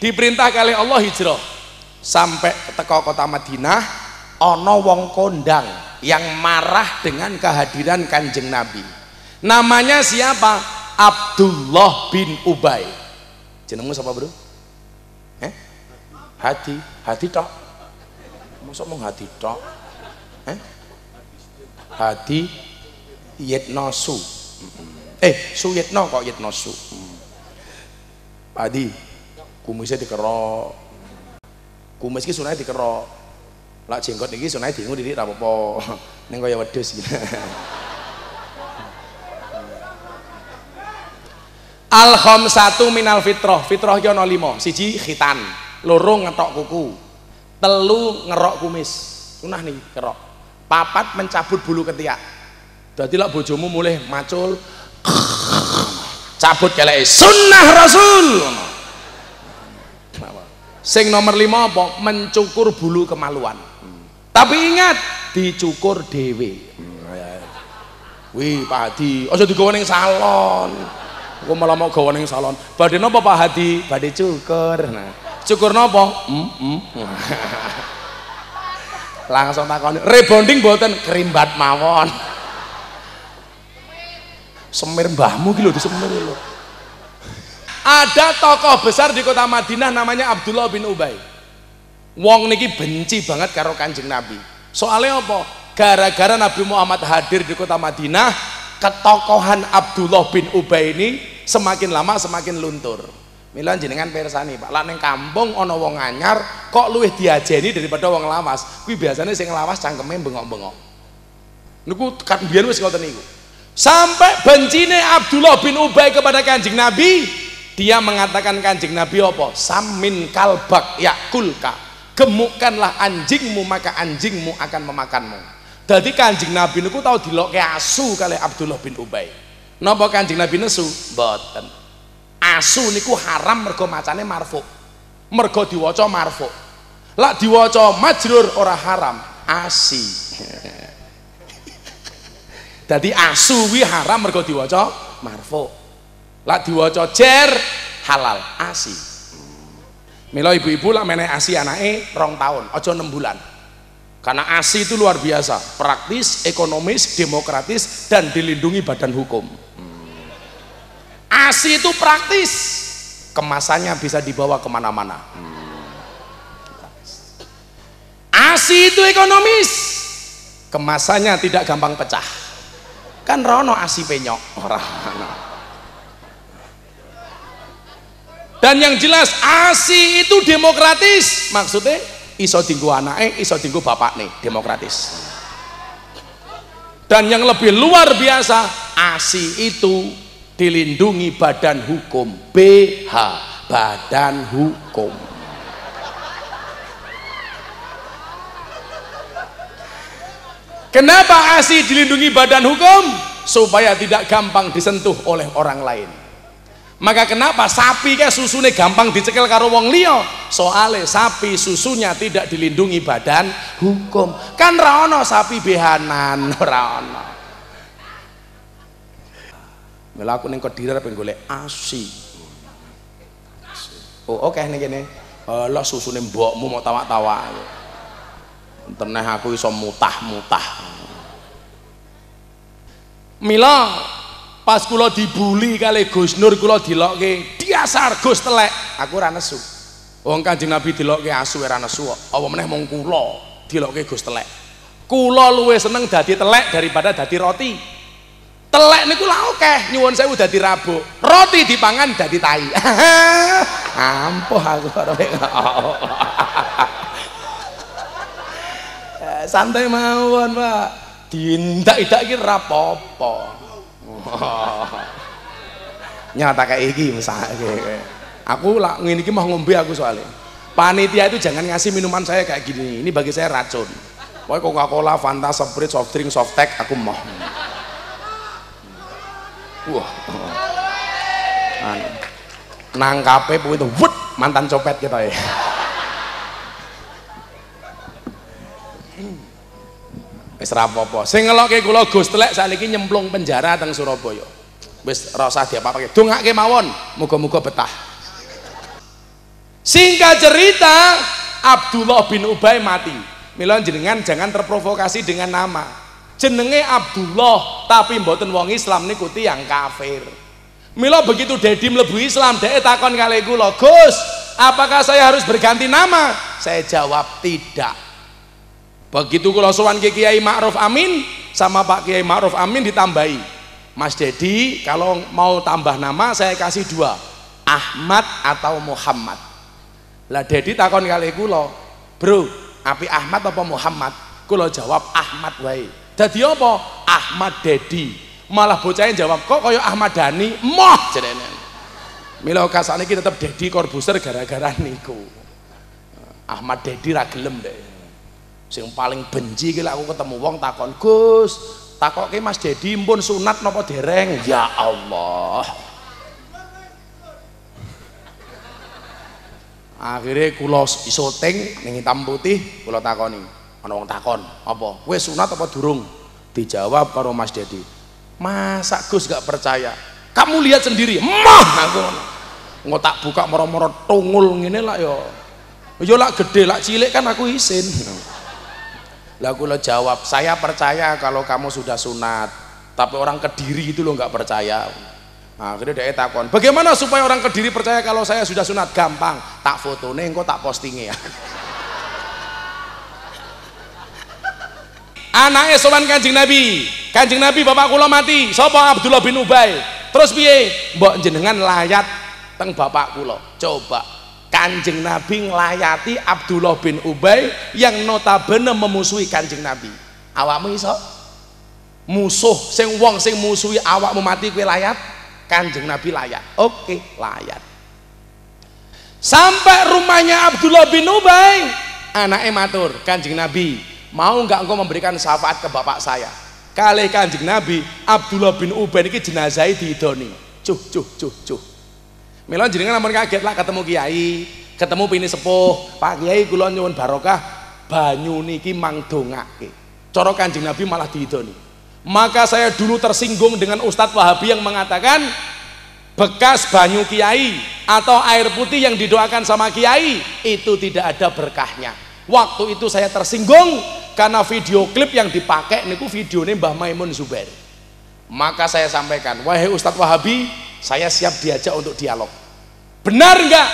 diperintah kali Allah hijrah. Sampai teko kota Madinah ono wong kondang yang marah dengan kehadiran kanjeng Nabi. Namanya siapa? Abdullah bin Ubay. Jenengmu siapa bro? Eh? Hati hati tok. Masa mau hati tok? Eh? Hati yetnosu. Eh suyetno kok yetnosu? Padi kumisnya dikerok kumis ki sunai dikerok lak jenggot iki sunai dingu didik ra apa-apa ning kaya wedhus gitu satu minal fitrah. Fitrah ki 5. Siji khitan, loro ngetok kuku, telu ngerok kumis. Sunah nih kerok. Papat mencabut bulu ketiak. Dadi lak bojomu mulai macul cabut keleke sunnah Rasul. Sing nomor lima apa? Mencukur bulu kemaluan. Tapi ingat, dicukur dewe. Wih, Pak Hadi, aja digawa ning salon. Aku malah mau gawa ning salon. Badhe napa Pak Hadi? Badhe cukur. Nah, cukur napa? Mm -mm. Langsung takoni, rebonding mboten kerimbat mawon. Semir mbahmu ki lho disemir lho. Ada tokoh besar di kota Madinah namanya Abdullah bin Ubay. Wong niki benci banget karo Kanjeng Nabi. Soalnya apa? Gara-gara Nabi Muhammad hadir di kota Madinah, ketokohan Abdullah bin Ubay ini semakin lama semakin luntur. Mila jenengan persani, Pak. Lah kampung ana wong anyar kok luwih diajeni daripada wong lawas. Kuwi biasanya sing lawas cangkeme bengok-bengok. Niku kan biyen wis ngoten niku. Sampai bencine Abdullah bin Ubay kepada Kanjeng Nabi, dia mengatakan Kanjeng Nabi apa? Samin kalbak yakulka. Gemukkanlah anjingmu maka anjingmu akan memakanmu. Jadi Kanjeng Nabi niku tau dilokke asu kali Abdullah bin Ubay. Napa Kanjeng Nabi nesu? Mboten asu niku haram mergo macane marfu mergo diwaca marfu lak diwaca majrur ora haram asi jadi asu wi haram mergo diwaca marfu lak diwaca jer halal asi. Mila ibu-ibu lah meneh asi anake rong tahun, aja 6 bulan. Karena asi itu luar biasa, praktis, ekonomis, demokratis, dan dilindungi badan hukum. ASI itu praktis. Kemasannya bisa dibawa ke mana-mana. ASI itu ekonomis. Kemasannya tidak gampang pecah. Kan rono ASI penyok. Orang dan yang jelas ASI itu demokratis. Maksudnya iso tinggu anaknya iso tinggu bapak nih demokratis. Dan yang lebih luar biasa ASI itu dilindungi badan hukum BH badan hukum. Kenapa ASI dilindungi badan hukum? Supaya tidak gampang disentuh oleh orang lain maka kenapa sapi kayak susunya gampang dicekel karo wong liya soalnya sapi susunya tidak dilindungi badan hukum kan rano sapi behanan rano Melaku ning Kediri arep golek ASI. Oh, oke okay, nih gini. Allah susune mbokmu mau tawa-tawa. Teneh aku iso mutah-mutah. Mila pas kula dibuli kali Gus Nur kula dilokke diasar Gus telek. Aku ora nesu. Wong Kanjeng Nabi dilokke asu ora nesu apa meneh mung kula dilokke Gus telek. Kula luwe seneng dadi telek daripada dadi roti. Telek niku lah oke nyuwun sewu dadi rabuk. Roti dipangan dadi tai. Ampuh aku santai mawon pak. Dindak-idak iki rapopo nyata kayak iki misalnya aku lah ngene iki mau ngombe aku soalnya. Panitia itu jangan ngasih minuman saya kayak gini. Ini bagi saya racun. Pokoknya Coca-Cola, Fanta, Sprite, soft drink, soft tech aku mau. Wah. Anu. nangkape itu wut mantan copet kita ya wis rapopo sing ngelokke kula Gus telek sakniki nyemplung penjara teng Surabaya. Wis rasa diapa-apake dongake mawon muga-muga betah. Singkat cerita Abdullah bin Ubay mati. Mila jenengan jangan terprovokasi dengan nama. Jenenge Abdullah tapi mboten wong Islam niku yang kafir. Mila begitu Dedi mlebu Islam, dhek takon kali kula, "Gus, apakah saya harus berganti nama?" Saya jawab, "Tidak." Begitu kula sowan ke Kiai Ma'ruf Amin sama Pak Kiai Ma'ruf Amin ditambahi. Mas Dedi, kalau mau tambah nama saya kasih dua, Ahmad atau Muhammad. Lah Dedi takon kali kula, "Bro, api Ahmad apa Muhammad?" Kula jawab Ahmad wae. Dadi apa? Ahmad Dedi malah bocahnya jawab kok kaya Ahmad Dhani moh jenenge Mila kasane iki tetep Dedi Corbuzier gara-gara niku Ahmad Dedi ra gelem deh sing paling benci iki aku ketemu wong takon Gus takoke Mas Dedi pun sunat napa dereng? Ya Allah. Akhirnya kula syuting ning hitam putih kula takoni. Ana wong takon apa? Kowe sunat apa durung? Dijawab karo Mas Dedi masa Gus gak percaya? Kamu lihat sendiri. Mah aku nggak tak buka moro-moro tungul ngene lah yo. Yo lah gede lah cilik kan aku izin lah aku jawab saya percaya kalau kamu sudah sunat tapi orang kediri itu lo nggak percaya. Nah, akhirnya dia takon bagaimana supaya orang kediri percaya kalau saya sudah sunat? Gampang tak foto nih engkau tak postingnya ya anaknya sowan kanjeng Nabi. Kanjeng Nabi bapak kula mati sapa Abdullah bin Ubay? Terus piye? Mbok jenengan layat teng bapak kula. Coba kanjeng Nabi ngelayati Abdullah bin Ubay yang notabene memusuhi kanjeng Nabi. Awakmu iso? Musuh sing wong sing musuhi awakmu mati kowe layat kanjeng Nabi layat oke layat sampai rumahnya Abdullah bin Ubay anaknya matur kanjeng Nabi mau nggak engkau memberikan syafaat ke bapak saya? Kali kanjeng Nabi Abdullah bin Ubay ini jenazah diidoni cuh cuh cuh cuh Mila jenengan namun kaget lah ketemu kiai ketemu pini sepuh. Pak kiai kula nyuwun barokah banyu niki mang dongake. Cara kanjeng Nabi malah diidoni maka saya dulu tersinggung dengan Ustadz Wahabi yang mengatakan bekas banyu kiai atau air putih yang didoakan sama kiai itu tidak ada berkahnya. Waktu itu saya tersinggung karena video klip yang dipakai niku videonya Mbah Maimun Zubair. Maka saya sampaikan wahai Ustadz Wahabi saya siap diajak untuk dialog benar enggak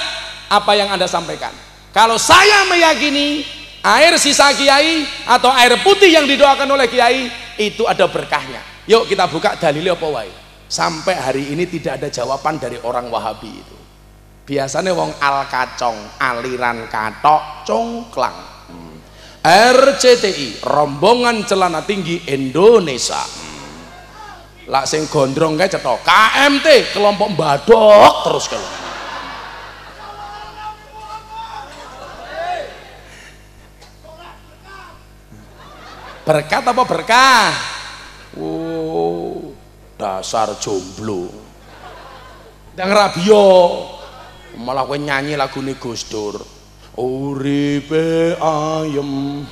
apa yang anda sampaikan? Kalau saya meyakini air sisa kiai atau air putih yang didoakan oleh kiai itu ada berkahnya. Yuk kita buka dalilnya apa wae sampai hari ini tidak ada jawaban dari orang wahabi itu. Biasanya wong al kacong aliran katok congklang. RCTI rombongan celana tinggi Indonesia. Lah sing gondrong kayak cetok. KMT kelompok badok terus kalau berkat apa berkah? Oh dasar jomblo. Dan rabio malah gue nyanyi lagu nih Gus Dur. Uripe ayem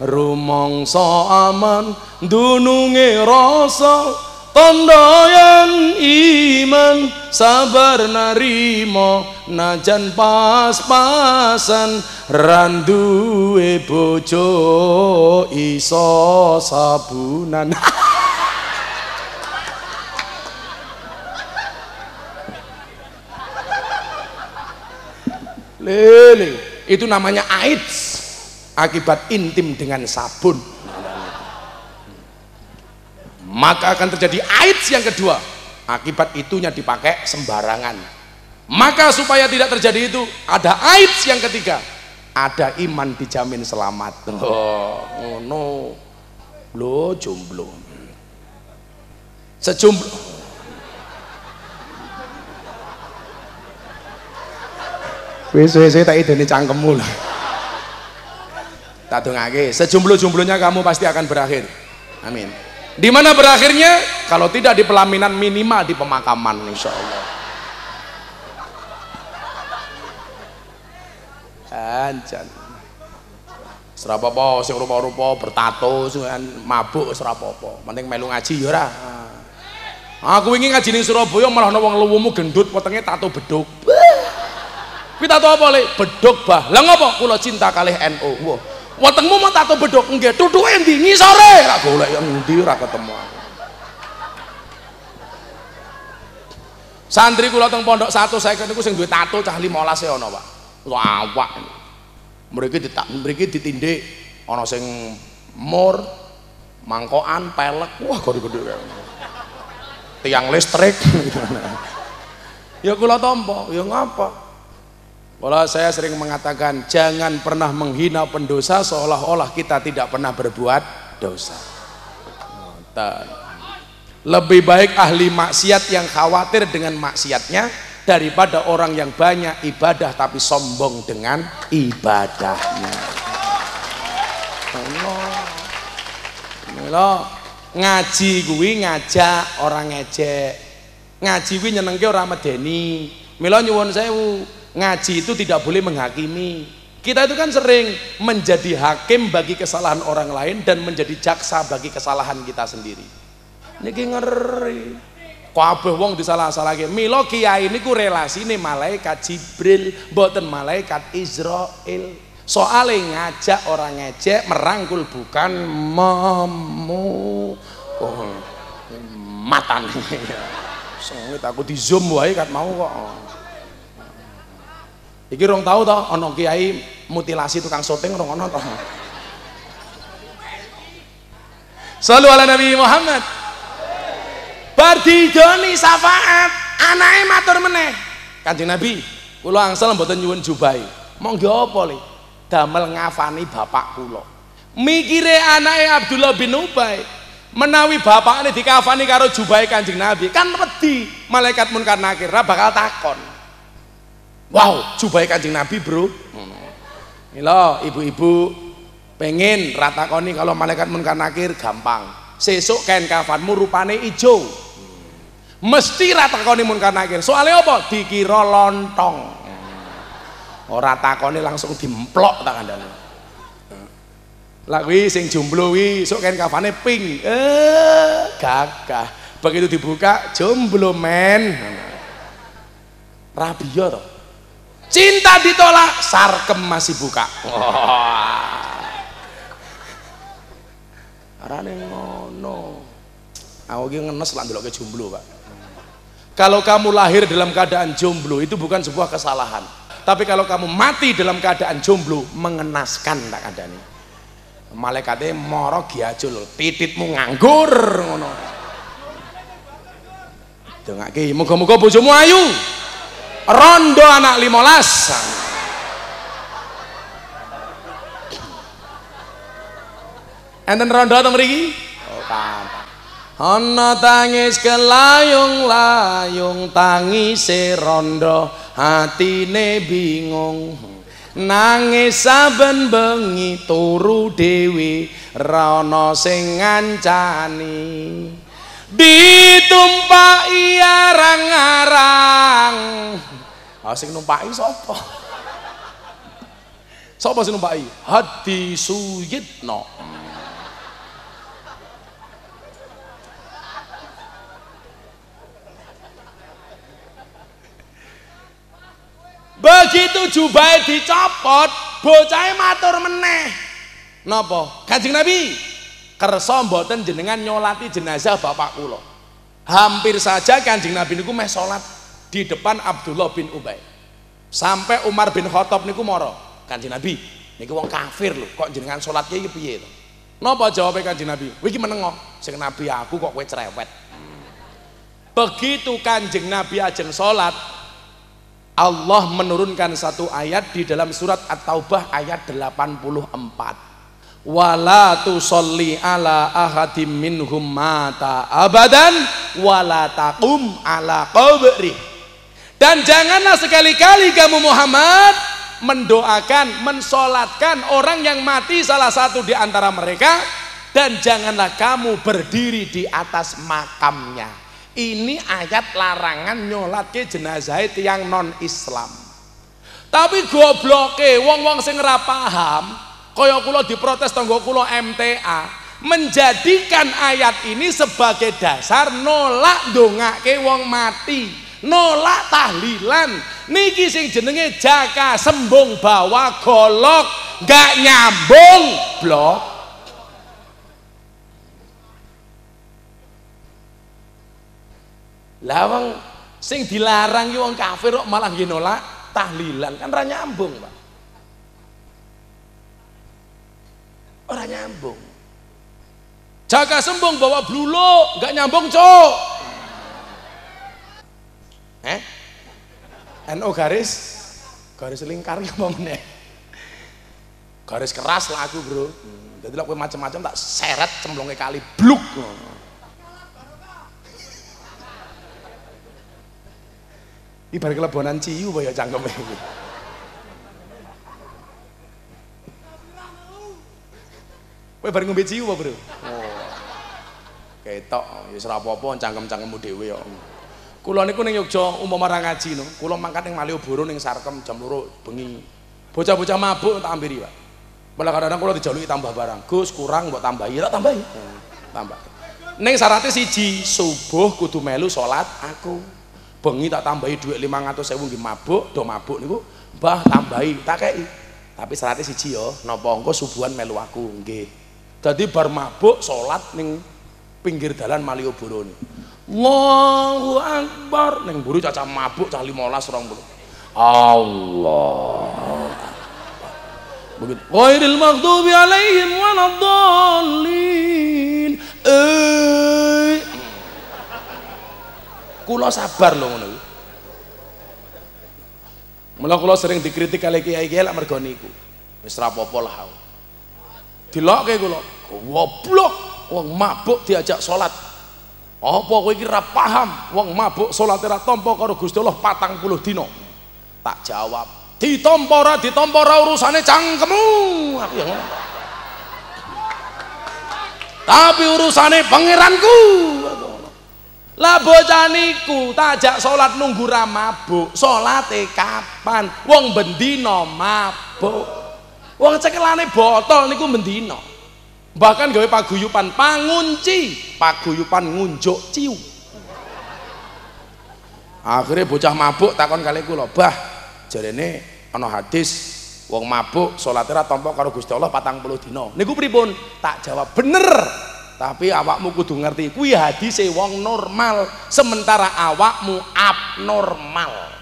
rumangsa aman dununge rasa tondoyan iman sabar narimo najan pas-pasan randuwe bojo iso sabunan. Lele itu namanya AIDS akibat intim dengan sabun maka akan terjadi AIDS yang kedua. Akibat itunya dipakai sembarangan. Maka supaya tidak terjadi itu ada AIDS yang ketiga. Ada iman dijamin selamat. Oh, no lo jomblo. Sejomblo Wis wis tak ideni cangkemmu lah. Tak dongake, sejomblo-jomblonya kamu pasti akan berakhir. Amin. Di mana berakhirnya? Kalau tidak di pelaminan minimal di pemakaman insya Allah. Anjan. Serapopo sing rupa-rupa bertato sing mabuk serapopo. Mending melu ngaji ya ora. Aku ingin ngaji ning Surabaya malah wong luwumu gendut wetenge tato beduk. Kita tahu apa le? Bedok bah. Lah ngapa? Kula cinta kalih NU. Wah. Wetengmu mau tato bedok nggih. Tutuke endi? Ngisore. Lah golek yang endi ora ketemu. Santri kula teng pondok satu saya niku sing duwe tato cah 15 e ana, Pak. Lawak. Mriki ditak mriki ditindik ana sing mur, mangkokan, pelek. Wah, gede-gede tiang listrik ya kula tompo ya ngapa Walau saya sering mengatakan jangan pernah menghina pendosa seolah-olah kita tidak pernah berbuat dosa. Lebih baik ahli maksiat yang khawatir dengan maksiatnya daripada orang yang banyak ibadah tapi sombong dengan ibadahnya. Allah ngaji kuwi ngajak orang ngejek ngaji kuwi nyenengke ora medeni mila nyuwun sewu ngaji itu tidak boleh menghakimi. Kita itu kan sering menjadi hakim bagi kesalahan orang lain dan menjadi jaksa bagi kesalahan kita sendiri. Niki ngeri. Kabeh wong disalah-salahke. Mila kiai niku relasine malaikat Jibril mboten malaikat Israel soalnya ngajak orang ngejek merangkul bukan memu oh, matan. Sengit aku di zoom wae kat mau kok iki rong tahu toh ono kiai mutilasi tukang syuting rong ono toh. Sallu ala Nabi Muhammad. Bardidoni syafaat anaknya matur meneh. Kanjeng Nabi kula angsal mboten nyuwun jubai monggo apa le? Damel ngafani bapak kula. Mikire anake Abdullah bin Ubay menawi bapak ini dikafani karo jubai kanjeng Nabi kan wedi malaikat munkar nakir bakal takon wow jubai kanjeng Nabi bro. Milo ibu-ibu pengen rata koni kalau malaikat munkar nakir gampang. Sesuk kain kafanmu rupane ijo. Mesti rata koni munkar nakir. Soalnya apa? Dikira lontong. Ora takone langsung dimplok kandhane. Lah kuwi sing jomblo sok kan kafane pink eh gagah. Begitu dibuka jomblo men. Rabia toh cinta ditolak sarkem masih buka. Arane ngono. Aku iki ngenes lah ndelokke jomblo Pak. Kalau kamu lahir dalam keadaan jomblo itu bukan sebuah kesalahan. Tapi kalau kamu mati dalam keadaan jomblo mengenaskan tak ada nih malaikatnya moro giajul tititmu nganggur ngono. Dengake muga-muga bojomu ayu rondo anak limolas. Enten rondo atau mriki? Oh kan ana tangis kelayung-layung tangis rondo hatine bingung. Nangis saben bengi turu dewi rana sing ngancani. Ditumpaki arang-arang ah sing numpaki sapa? Sapa sing numpaki hadi suyitno. Begitu jubai dicopot bocahnya matur meneh. Napa? Kanjeng nabi kersa mboten jenengan nyolati jenazah bapak kula hampir saja kanjeng nabi niku meh salat di depan Abdullah bin Ubay. Sampai Umar bin Khattab niku moro kanjeng nabi niku wong kafir lho kok jenengan salatnya iki piye to? Napa jawabnya kanjeng nabi? Wiki menengo sing nabi aku kok kowe cerewet. Begitu kanjeng nabi ajeng salat Allah menurunkan satu ayat di dalam surat At-Taubah ayat 84 wala tusalli ala ahadim minhum mata abadan wala taqum ala qabri dan janganlah sekali-kali kamu Muhammad mendoakan, mensolatkan orang yang mati salah satu di antara mereka dan janganlah kamu berdiri di atas makamnya. Ini ayat larangan nyolat ke jenazah yang non Islam tapi gobloke wong-wong sing paham kaya kula diprotes tangga kula MTA menjadikan ayat ini sebagai dasar nolak dongake wong mati nolak tahlilan. Niki sing jenenge jaka sembung bawa golok. Gak nyambung. Blok. Lawang sing dilarang wong kafir kok malah nolak tahlilan. Kan ra nyambung Pak. Ora nyambung. Jaga sembung bawa blulo nggak nyambung cok eh NO garis garis lingkar ya mau meneh garis keras lah aku bro jadi lakukan macam-macam tak seret cemplongnya kali bluk ibarat kelebonan ciu ya cangkem ini Kowe bareng ngombe ciu apa, Bro? Oh. Ketok, ya ora apa-apa cangkem-cangkemmu dhewe kok. Kula niku ning Yogya umum marang ngaji no. Kula mangkat ning Malioboro ning Sarkem jam 2 bengi. Bocah-bocah mabuk tak ambiri, Pak. Malah kadang-kadang kula dijaluki tambah barang. Gus kurang mbok tambahi, tak tambahi. Tambah. Ning syaratnya siji, subuh kudu melu salat aku. Bengi tak tambahi duit 500.000 nggih mabuk, do mabuk niku, Mbah tambahi, tak kei. Tapi syaratnya siji yo, napa engko subuhan melu aku nggih. Jadi bar mabuk salat ning pinggir dalan Malioboro. Allahu Akbar ning mburi caca mabuk cah 15 20. Allah. Begitu. Ghairil maghdubi alaihim waladdallin. Eh. Kula sabar lho ngono Mula kula sering dikritik kali kiai-kiai lak mergo niku. Wis ra apa-apa lah dilokke kula goblok wong mabuk diajak salat apa kowe iki paham? Wong mabuk salate ora tampa karo Gusti Allah 40 dina. Tak jawab ditampa ora ditampa ora urusane cangkemmu. Aku yang tapi urusane pangeranku. Lah bocah niku tajak salat nunggu ra mabuk salate kapan? Wong bendina mabuk. Wong cekelane botol niku mendino. Bahkan gawe paguyupan pangunci, paguyupan ngunjuk ciu. Akhirnya bocah mabuk takon kali kula, "Bah, jarene ana hadis wong mabuk salat ora tampa karo Gusti Allah 40 dina." Niku pripun? Tak jawab, "Bener." Tapi awakmu kudu ngerti, kuwi hadise wong normal, sementara awakmu abnormal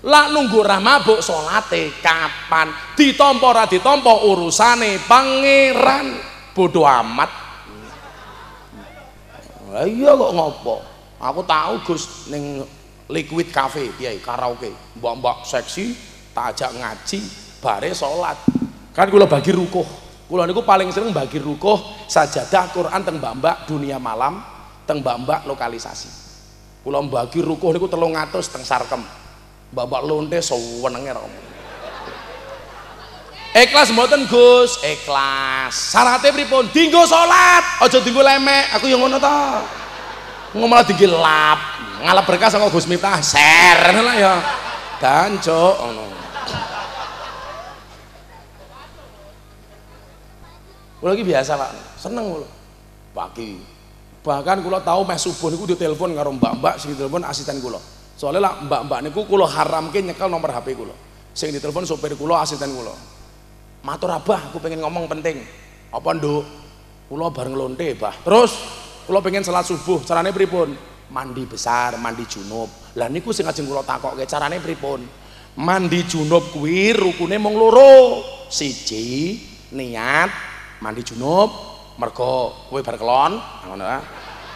lah nunggu ora mabuk salate kapan ditampa ora ditampa urusane pangeran bodoh amat lah iya kok ngopo? Aku tahu Gus ning liquid cafe piye karaoke. Mbak-mbak seksi tak ajak ngaji bare salat kan kula bagi rukuh. Kula niku paling sering bagi rukuh sajadah Quran teng mbak-mbak dunia malam teng mbak-mbak lokalisasi. Kula bagi rukuh niku 300 teng sarkem. Babak lonte sewenenge ra Ikhlas mboten Gus? Ikhlas. Syaratnya pripun? Dinggo salat, aja dinggo lemek. Aku yang ngono ta. Ngomong tinggi lap, ngalap berkah sama Gus Miftah. Ser lah ya. Danco ngono. Kula lagi biasa, Pak. Seneng kula. Pagi. Bahkan kula tahu meh subuh niku ditelepon karo mbak-mbak sing ditelepon asisten kula soalnya lah mbak-mbak niku kulo haramke nyekel nomor HP kulo sing ditelepon sopir kulo asisten kulo matur abah aku pengen ngomong penting. Apa nduk? Kulo bareng lonte bah. Terus kulo pengen salat subuh carane pripun? Mandi besar mandi junub. Lah niku sing ajeng kulo takokke carane pripun? Mandi junub kuwi rukune mung loro. Siji niat mandi junub mergo kowe bar kelon. Ngono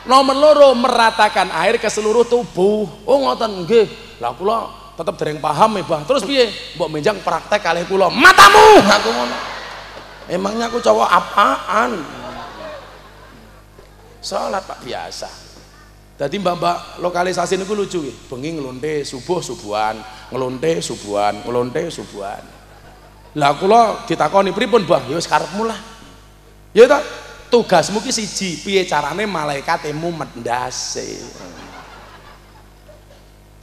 nomor loro meratakan air ke seluruh tubuh. Oh ngoten nggih. Lah kula tetep dereng paham ya bah terus piye? Mbok menjang praktek kali kula. Matamu! Aku ngono. Emangnya aku cowok apaan? Salat pak. Biasa. Jadi mbak-mbak lokalisasi ini lucu ya bengi ngelonte subuh subuhan. Ngelonte subuhan. Ngelonte subuhan. Lah kula ditakoni pripun bah ya karepmu lah. Ya tak tugasmu ki siji. Piye carane malaikatmu mendase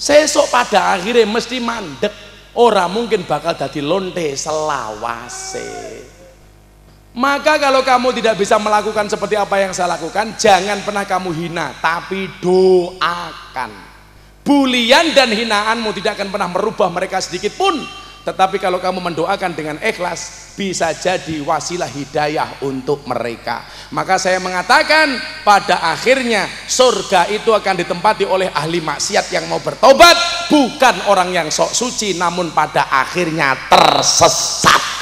sesok pada akhirnya mesti mandek. Orang mungkin bakal jadi lonte selawase. Maka kalau kamu tidak bisa melakukan seperti apa yang saya lakukan jangan pernah kamu hina tapi doakan. Bulian dan hinaanmu tidak akan pernah merubah mereka sedikit pun tetapi kalau kamu mendoakan dengan ikhlas bisa jadi wasilah hidayah untuk mereka. Maka saya mengatakan pada akhirnya surga itu akan ditempati oleh ahli maksiat yang mau bertobat bukan orang yang sok suci namun pada akhirnya tersesat